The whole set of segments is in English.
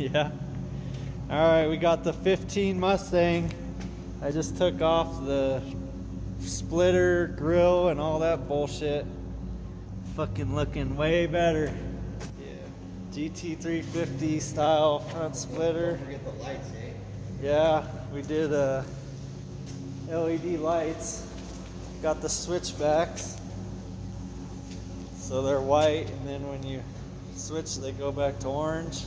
Yeah. All right, we got the 15 Mustang. I just took off the splitter, grill, and all that bullshit. Fucking looking way better. Yeah. GT350 style front splitter. Don't forget the lights, eh? Yeah, we did uh, LED lights. Got the switchbacks. So they're white, and then when you switch, they go back to orange.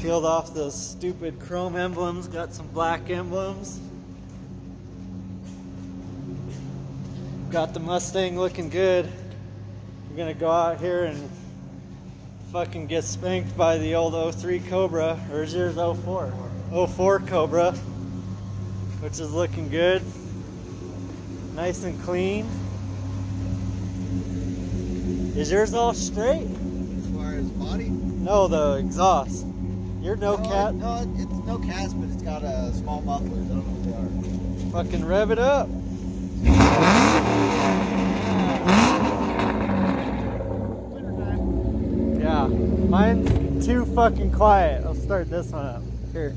Peeled off those stupid chrome emblems, got some black emblems. Got the Mustang looking good. We're gonna go out here and fucking get spanked by the old 03 Cobra, or is yours 04? 04 Cobra, which is looking good. Nice and clean. Is yours all straight? As far as body? No, the exhaust. You're no cat. No, it's no cast, but it's got a small muffler. I don't know what they are. Fucking rev it up. Yeah, mine's too fucking quiet. I'll start this one up. Here.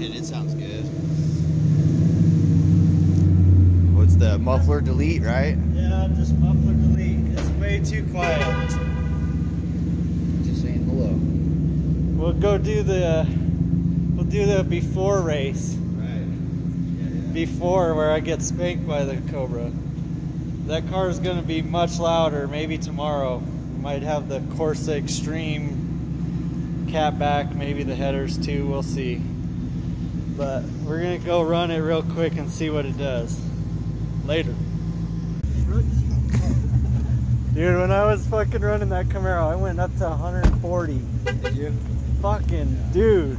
Shit, it sounds good. What's the muffler delete, right? Yeah, just muffler delete. It's way too quiet. Just saying hello. We'll go do the we'll do the before race. Right. Before where I get spanked by the Cobra. That car is gonna be much louder, maybe tomorrow. We might have the Corsa Extreme cat back, maybe the headers too, we'll see. But we're gonna go run it real quick and see what it does. Later. Dude, when I was fucking running that Camaro, I went up to 140. Did you? Fucking dude,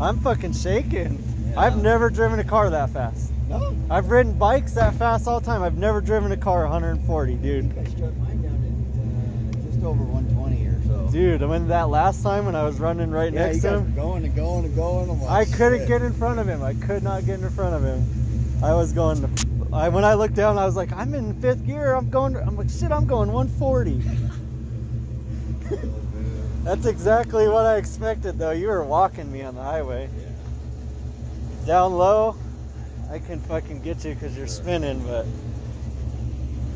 I'm fucking shaking. Yeah. I've never driven a car that fast. No. I've ridden bikes that fast all the time. I've never driven a car 140, I dude. think I shut mine down at uh, just over 120 or so. Dude, when that last time when I was running right yeah, next to him, going and going and going. Like, I couldn't shit. get in front of him. I could not get in front of him. I was going. I when I looked down, I was like, I'm in fifth gear. I'm going. I'm like, shit. I'm going 140. That's exactly what I expected, though. You were walking me on the highway. Yeah. Down low, I can fucking get you because you're spinning, but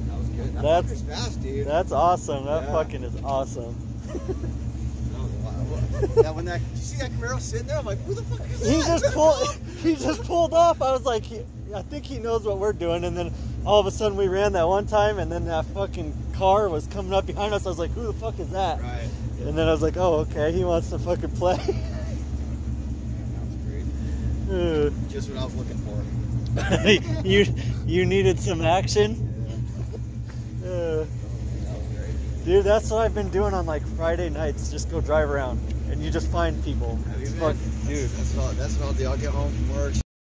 That was good. That That's- fast, dude. that's awesome. That Yeah. fucking is awesome. That was wild. That when that, you see that Camaro sitting there? I'm like, who the fuck is that? He just pulled. He just pulled off. I was like, he, I think he knows what we're doing. And then all of a sudden we ran that one time, and then that fucking car was coming up behind us. I was like, who the fuck is that? Right. And then I was like, oh, okay, he wants to fucking play. That was great. Uh, Just what I was looking for. you you needed some action, Yeah. uh, That was great. Dude. That's what I've been doing on like Friday nights. Just go drive around, and you just find people. Have you been? fuck- dude. That's what, that's what I'll do. I'll get home from work,